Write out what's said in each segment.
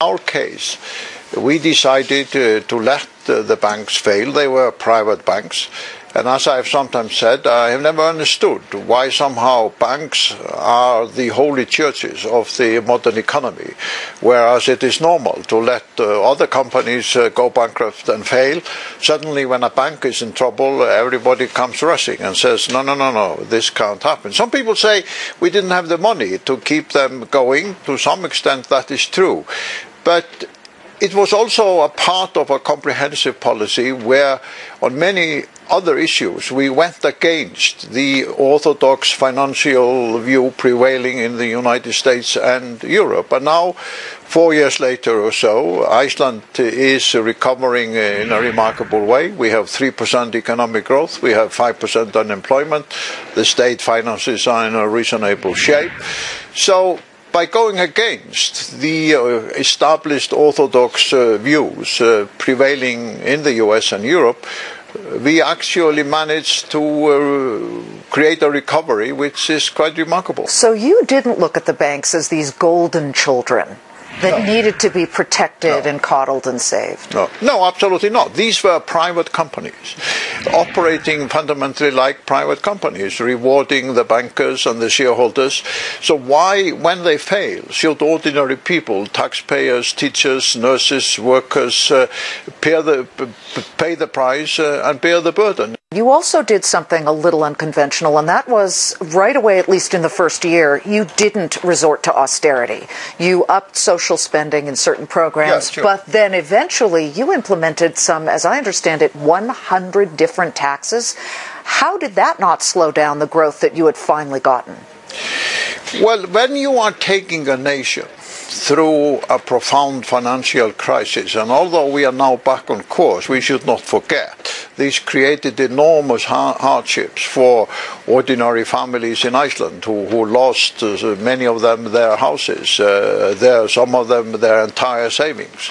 our case, we decided uh, to let uh, the banks fail. They were private banks. And as I've sometimes said, I have never understood why somehow banks are the holy churches of the modern economy, whereas it is normal to let uh, other companies uh, go bankrupt and fail. Suddenly, when a bank is in trouble, everybody comes rushing and says, no, no, no, no, this can't happen. Some people say we didn't have the money to keep them going. To some extent, that is true. But it was also a part of a comprehensive policy where, on many other issues, we went against the orthodox financial view prevailing in the United States and Europe. And now, four years later or so, Iceland is recovering in a remarkable way. We have 3% economic growth, we have 5% unemployment, the state finances are in a reasonable shape. So, by going against the uh, established orthodox uh, views uh, prevailing in the US and Europe, we actually managed to uh, create a recovery which is quite remarkable. So you didn't look at the banks as these golden children that no. needed to be protected no. and coddled and saved. No, no, absolutely not. These were private companies operating fundamentally like private companies, rewarding the bankers and the shareholders. So why, when they fail, should ordinary people, taxpayers, teachers, nurses, workers, uh, pay the pay the price uh, and bear the burden? You also did something a little unconventional, and that was right away, at least in the first year, you didn't resort to austerity. You upped social spending in certain programs, but then eventually you implemented some, as I understand it, 100 different taxes. How did that not slow down the growth that you had finally gotten? Well, when you are taking a nation through a profound financial crisis, and although we are now back on course, we should not forget this created enormous hardships for ordinary families in Iceland who, who lost, uh, many of them, their houses, uh, their, some of them their entire savings.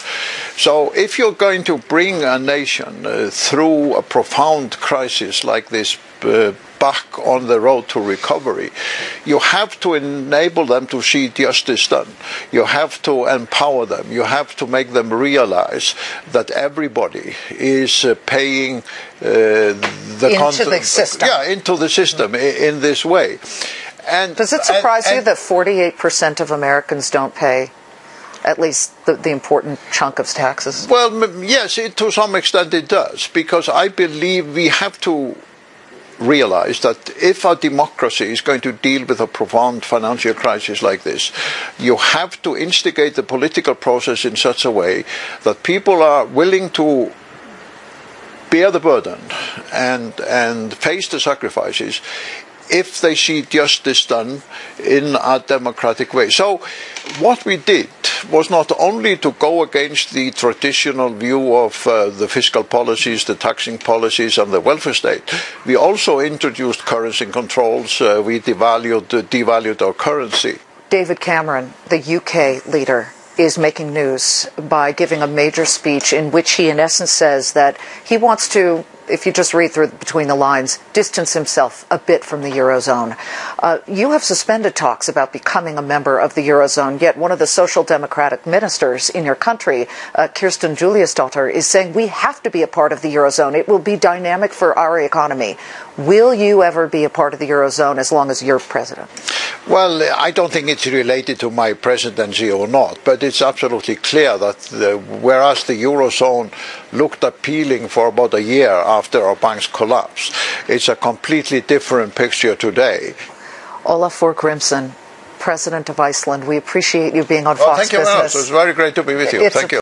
So if you're going to bring a nation uh, through a profound crisis like this uh, back on the road to recovery, you have to enable them to see justice done. You have to empower them. You have to make them realize that everybody is uh, paying uh, the into the system. Yeah, into the system mm-hmm. in, in, this way. And does it surprise and, and, you that 48% of Americans don't pay? At least the, the important chunk of taxes? Well, yes, it, to some extent it does, because I believe we have to realize that if a democracy is going to deal with a profound financial crisis like this, you have to instigate the political process in such a way that people are willing to bear the burden and and face the sacrifices if they see justice done in a democratic way. So what we did was not only to go against the traditional view of uh, the fiscal policies, the taxing policies, and the welfare state. We also introduced currency controls. Uh, we devalued, devalued our currency. David Cameron, the UK leader, is making news by giving a major speech in which he, in essence, says that he wants to if you just read through between the lines, distance himself a bit from the Eurozone. Uh, you have suspended talks about becoming a member of the Eurozone, yet one of the social democratic ministers in your country, uh, Katrin Juliusdottir, is saying we have to be a part of the Eurozone. It will be dynamic for our economy. Will you ever be a part of the Eurozone as long as you're president? Well, I don't think it's related to my presidency or not, but it's absolutely clear that the, whereas the Eurozone looked appealing for about a year after our bank's collapse, it's a completely different picture today. Olafur Grimsson, President of Iceland, we appreciate you being on well, Fox thank you Business. It's very great to be with you. It's thank you.